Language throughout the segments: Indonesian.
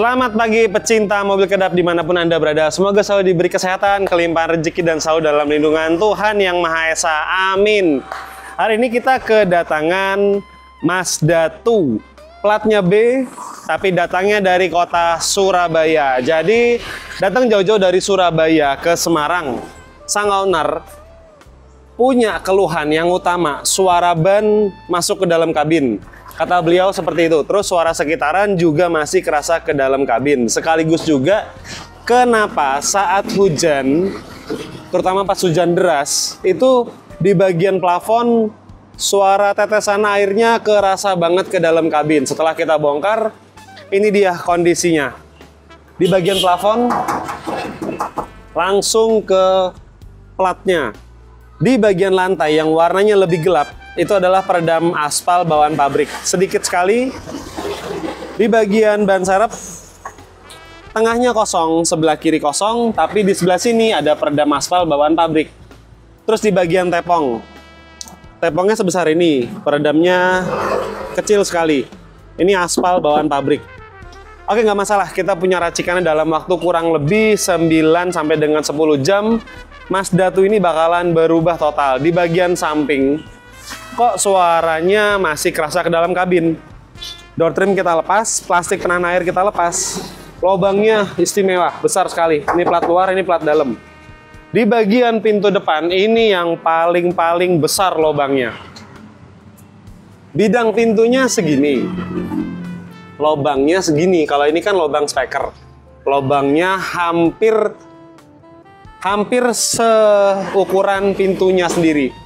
Selamat pagi pecinta mobil kedap di mana pun Anda berada. Semoga selalu diberi kesehatan, kelimpahan rezeki, dan selalu dalam lindungan Tuhan Yang Maha Esa. Amin. Hari ini kita kedatangan Mazda 2. Platnya B, tapi datangnya dari kota Surabaya. Jadi datang jauh-jauh dari Surabaya ke Semarang. Sang owner punya keluhan yang utama, suara ban masuk ke dalam kabin. Kata beliau seperti itu. Terus suara sekitaran juga masih kerasa ke dalam kabin. Sekaligus juga kenapa saat hujan, terutama pas hujan deras, itu di bagian plafon suara tetesan airnya kerasa banget ke dalam kabin. Setelah kita bongkar, ini dia kondisinya. Di bagian plafon langsung ke platnya. Di bagian lantai yang warnanya lebih gelap, itu adalah peredam aspal bawaan pabrik. Sedikit sekali di bagian ban serep tengahnya kosong, sebelah kiri kosong, tapi di sebelah sini ada peredam aspal bawaan pabrik. Terus di bagian tepong, tepongnya sebesar ini, peredamnya kecil sekali. Ini aspal bawaan pabrik. Oke nggak masalah, kita punya racikannya dalam waktu kurang lebih 9 sampai dengan 10 jam Mazda 2 ini bakalan berubah total. Di bagian samping, kok suaranya masih kerasa ke dalam kabin. Door trim kita lepas, plastik penahan air kita lepas. Lobangnya istimewa, besar sekali. Ini plat luar, ini plat dalam. Di bagian pintu depan, ini yang paling-paling besar lobangnya. Bidang pintunya segini. Lobangnya segini. Kalau ini kan lobang speaker. Lobangnya hampir hampir seukuran pintunya sendiri.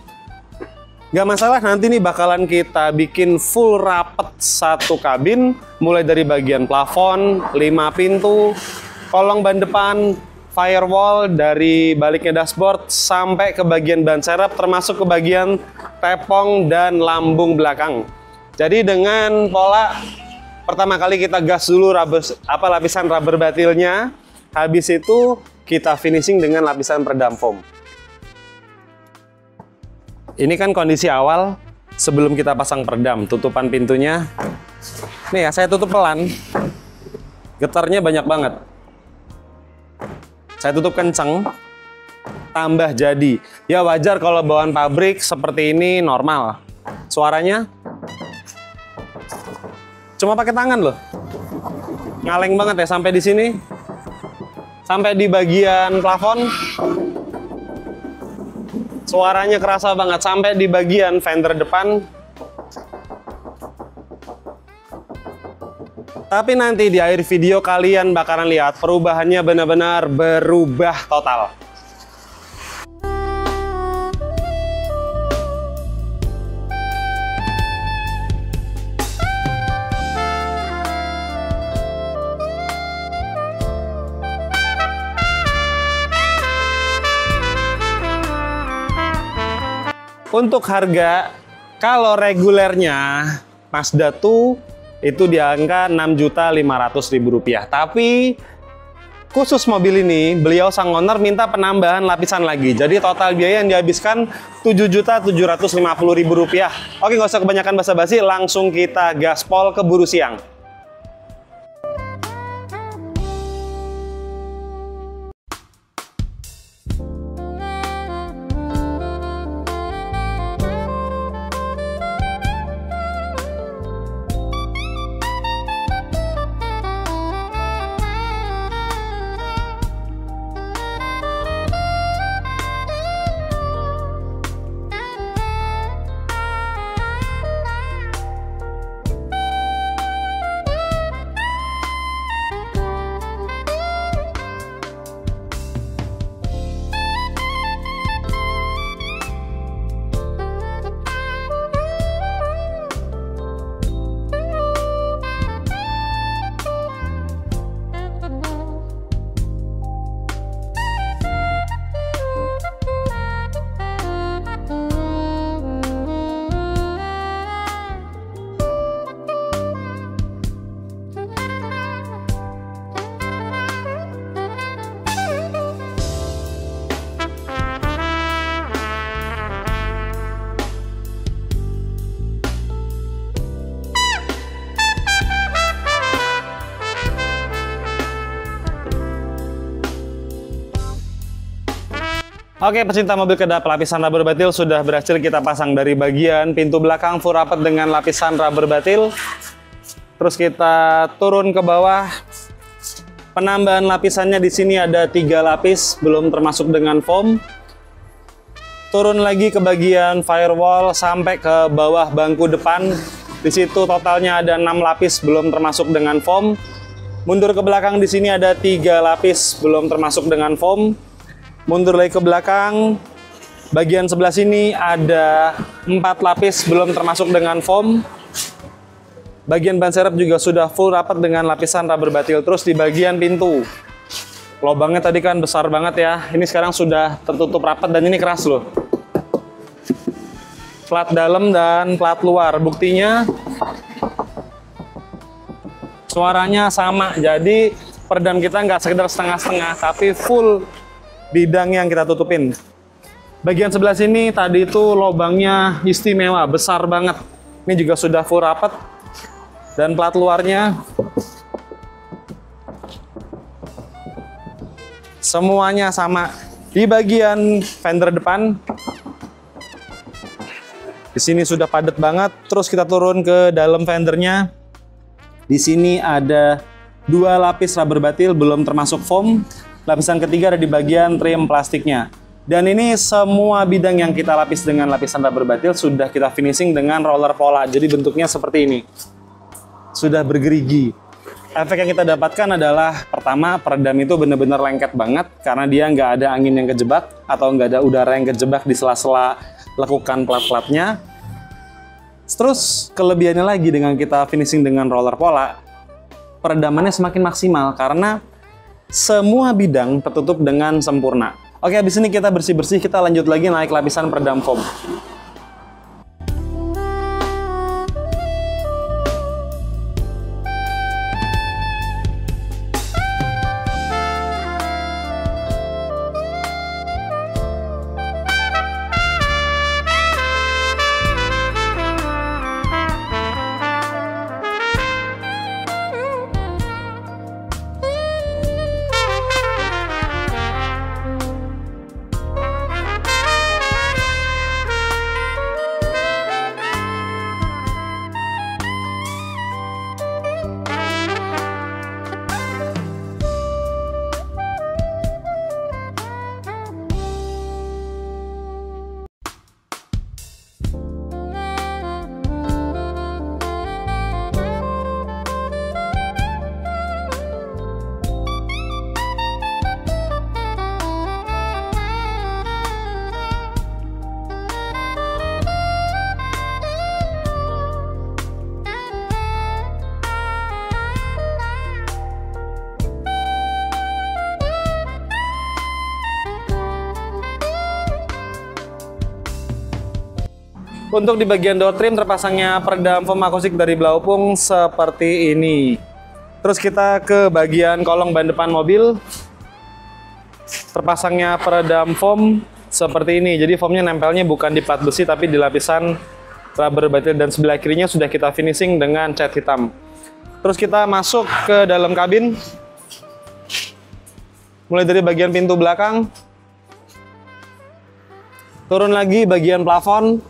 Gak masalah nanti nih bakalan kita bikin full rapet satu kabin mulai dari bagian plafon, 5 pintu, kolong ban depan, firewall dari baliknya dashboard sampai ke bagian ban serep termasuk ke bagian tepong dan lambung belakang. Jadi dengan pola pertama kali kita gas dulu rubber, apa lapisan rubber batilnya, habis itu kita finishing dengan lapisan peredam foam. Ini kan kondisi awal sebelum kita pasang peredam, tutupan pintunya. Nih ya, saya tutup pelan. Getarnya banyak banget. Saya tutup kenceng, tambah jadi. Ya wajar kalau bawaan pabrik seperti ini normal. Suaranya cuma pakai tangan loh. Ngaleng banget ya sampai di sini sampai di bagian plafon suaranya kerasa banget sampai di bagian fender depan. Tapi nanti di akhir video kalian bakalan lihat perubahannya benar-benar berubah total Untuk harga, kalau regulernya Mazda 2 itu di angka Rp6.500.000. Tapi khusus mobil ini, beliau sang owner minta penambahan lapisan lagi. Jadi total biaya yang dihabiskan Rp7.750.000. Oke, nggak usah kebanyakan basa-basi, langsung kita gaspol ke buru siang. Oke, pecinta mobil kedap, lapisan rubber batil sudah berhasil kita pasang dari bagian pintu belakang full rapat dengan lapisan rubber batil. Terus kita turun ke bawah. Penambahan lapisannya di sini ada tiga lapis, belum termasuk dengan foam. Turun lagi ke bagian firewall sampai ke bawah bangku depan. Di situ totalnya ada enam lapis, belum termasuk dengan foam. Mundur ke belakang di sini ada tiga lapis, belum termasuk dengan foam mundur lagi ke belakang. Bagian sebelah sini ada empat lapis belum termasuk dengan foam. Bagian ban serep juga sudah full rapat dengan lapisan rubber batil terus di bagian pintu. Lubangnya tadi kan besar banget ya. Ini sekarang sudah tertutup rapat dan ini keras loh. Plat dalam dan plat luar. Buktinya suaranya sama. Jadi peredam kita nggak sekedar setengah-setengah tapi full bidang yang kita tutupin. Bagian sebelah sini tadi itu lubangnya istimewa, besar banget. Ini juga sudah full rapat. Dan plat luarnya semuanya sama. Di bagian fender depan di sini sudah padat banget. Terus kita turun ke dalam fendernya. Di sini ada dua lapis rubber batil belum termasuk foam Lapisan ketiga ada di bagian trim plastiknya. Dan ini semua bidang yang kita lapis dengan lapisan rubber batil sudah kita finishing dengan roller pola. Jadi bentuknya seperti ini. Sudah bergerigi. Efek yang kita dapatkan adalah pertama peredam itu benar-benar lengket banget karena dia nggak ada angin yang kejebak atau nggak ada udara yang kejebak di sela-sela lekukan plat-platnya. Terus kelebihannya lagi dengan kita finishing dengan roller pola, peredamannya semakin maksimal karena semua bidang tertutup dengan sempurna. Oke, habis ini kita bersih-bersih, kita lanjut lagi naik lapisan peredam foam. Untuk di bagian door trim terpasangnya peredam foam akustik dari Blaupung seperti ini. Terus kita ke bagian kolong ban depan mobil. Terpasangnya peredam foam seperti ini. Jadi foamnya nempelnya bukan di plat besi tapi di lapisan rubber batil dan sebelah kirinya sudah kita finishing dengan cat hitam. Terus kita masuk ke dalam kabin. Mulai dari bagian pintu belakang. Turun lagi bagian plafon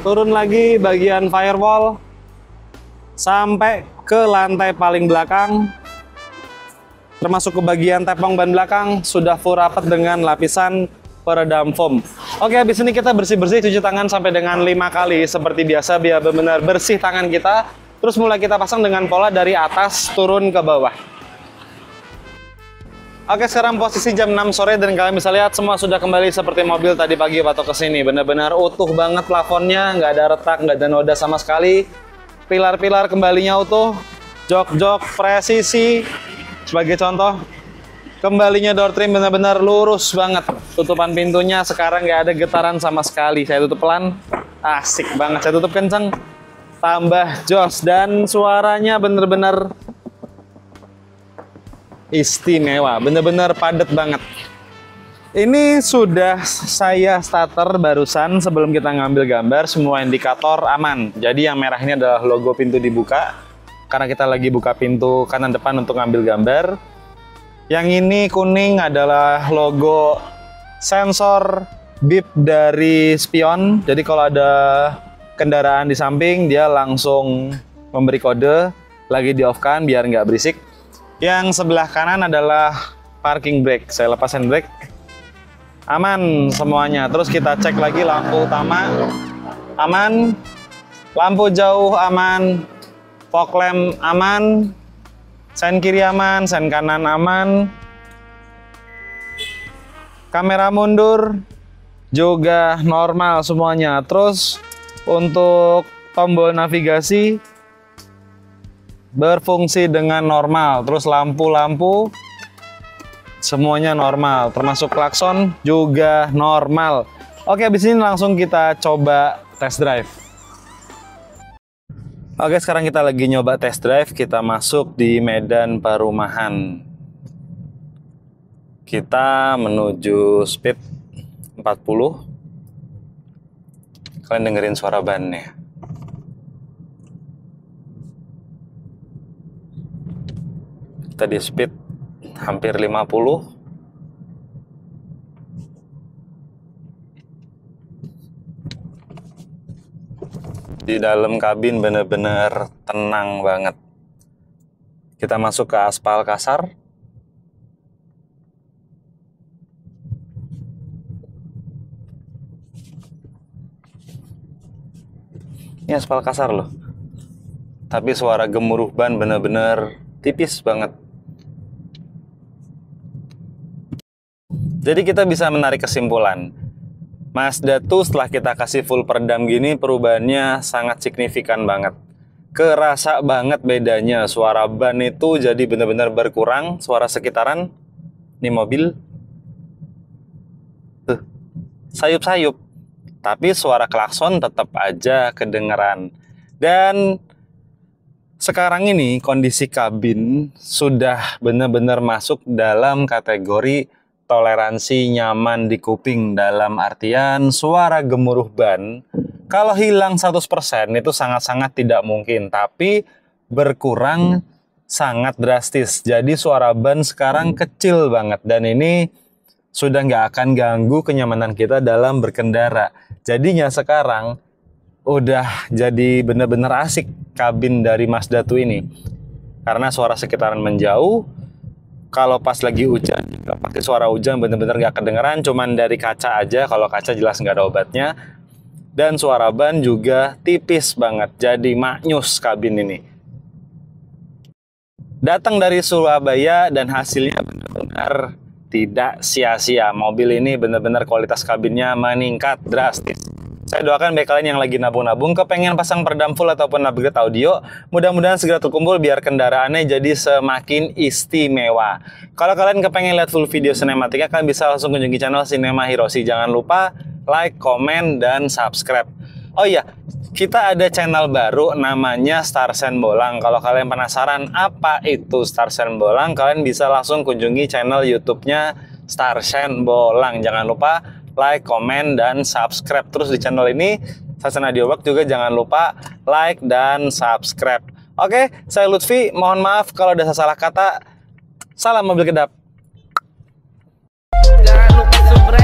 turun lagi bagian firewall sampai ke lantai paling belakang termasuk ke bagian tepung ban belakang sudah full rapat dengan lapisan peredam foam. Oke, habis ini kita bersih-bersih cuci tangan sampai dengan lima kali seperti biasa biar benar-benar bersih tangan kita. Terus mulai kita pasang dengan pola dari atas turun ke bawah. Oke, sekarang posisi jam 6 sore dan kalian bisa lihat semua sudah kembali seperti mobil tadi pagi waktu ke sini. Benar-benar utuh banget plafonnya, nggak ada retak, nggak ada noda sama sekali. Pilar-pilar kembalinya utuh, jok-jok presisi. Sebagai contoh, kembalinya door trim benar-benar lurus banget. Tutupan pintunya sekarang nggak ada getaran sama sekali. Saya tutup pelan, asik banget. Saya tutup kenceng, tambah jos dan suaranya benar-benar istimewa, bener-bener padat banget. Ini sudah saya starter barusan sebelum kita ngambil gambar, semua indikator aman. Jadi yang merah ini adalah logo pintu dibuka, karena kita lagi buka pintu kanan depan untuk ngambil gambar. Yang ini kuning adalah logo sensor bip dari spion. Jadi kalau ada kendaraan di samping, dia langsung memberi kode lagi di off kan biar nggak berisik. Yang sebelah kanan adalah parking brake. Saya lepas handbrake. Aman semuanya. Terus kita cek lagi lampu utama. Aman. Lampu jauh aman. Fog lamp aman. Sen kiri aman, sen kanan aman. Kamera mundur juga normal semuanya. Terus untuk tombol navigasi berfungsi dengan normal. Terus lampu-lampu semuanya normal, termasuk klakson juga normal. Oke, habis ini langsung kita coba test drive. Oke, sekarang kita lagi nyoba test drive. Kita masuk di medan perumahan. Kita menuju speed 40. Kalian dengerin suara bannya. Di speed hampir 50. di dalam kabin bener-bener tenang banget. Kita masuk ke aspal kasar. Ini aspal kasar loh. Tapi suara gemuruh ban bener-bener tipis banget. Jadi kita bisa menarik kesimpulan Mazda tuh setelah kita kasih full peredam gini perubahannya sangat signifikan banget. Kerasa banget bedanya suara ban itu jadi benar-benar berkurang, suara sekitaran ini mobil tuh sayup-sayup. Tapi suara klakson tetap aja kedengeran. Dan sekarang ini kondisi kabin sudah benar-benar masuk dalam kategori toleransi nyaman di kuping dalam artian suara gemuruh ban kalau hilang 100% itu sangat-sangat tidak mungkin tapi berkurang sangat drastis. Jadi suara ban sekarang kecil banget dan ini sudah nggak akan ganggu kenyamanan kita dalam berkendara. Jadinya sekarang udah jadi benar-benar asik kabin dari Mazda 2 ini. Karena suara sekitaran menjauh kalau pas lagi hujan pakai suara hujan bener-bener gak kedengeran cuman dari kaca aja. Kalau kaca jelas nggak ada obatnya. Dan suara ban juga tipis banget jadi maknyus kabin ini. Datang dari Surabaya dan hasilnya benar-benar tidak sia-sia. Mobil ini benar-benar kualitas kabinnya meningkat drastis saya doakan bagi kalian yang lagi nabung-nabung kepengen pasang peredam full ataupun upgrade audio, mudah-mudahan segera terkumpul biar kendaraannya jadi semakin istimewa. Kalau kalian kepengen lihat full video sinematika, kalian bisa langsung kunjungi channel Cinema Hiroshi. Jangan lupa like, komen, dan subscribe. Oh iya, kita ada channel baru namanya Star Sen Bolang. Kalau kalian penasaran apa itu Star Sen Bolang, kalian bisa langsung kunjungi channel YouTube-nya Star Sen Bolang. Jangan lupa like, komen, dan subscribe terus di channel ini. Sasana Diobak juga jangan lupa like dan subscribe. Oke, saya Lutfi. Mohon maaf kalau ada salah kata. Salam mobil kedap. Jangan lupa subscribe.